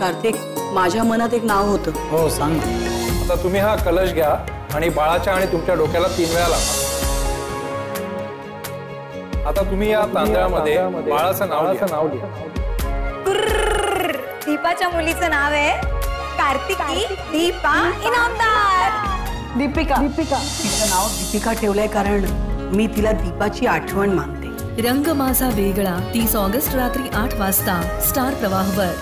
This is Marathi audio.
कार्तिक माझ्या मनात एक नाव होतं. हो सांग आता तुम्ही हा कलश घ्या आणि बाळाच्या आणि तुमच्या डोक्याला तीन वेळा लावा. आता तुम्ही या तांदळामध्ये बाळाचं नाव नाव लिहा. दीपाच्या मुलीचं नाव आहे कार्तिकी दीपा इनामदार. दीपिका. दीपिका. तिचं नाव दीपिका ठेवलंय कारण मी तिला दीपाची आठवण मानते. रंग माझा वेगळा तीस ऑगस्ट रात्री आठ वाजता स्टार प्रवाहवर.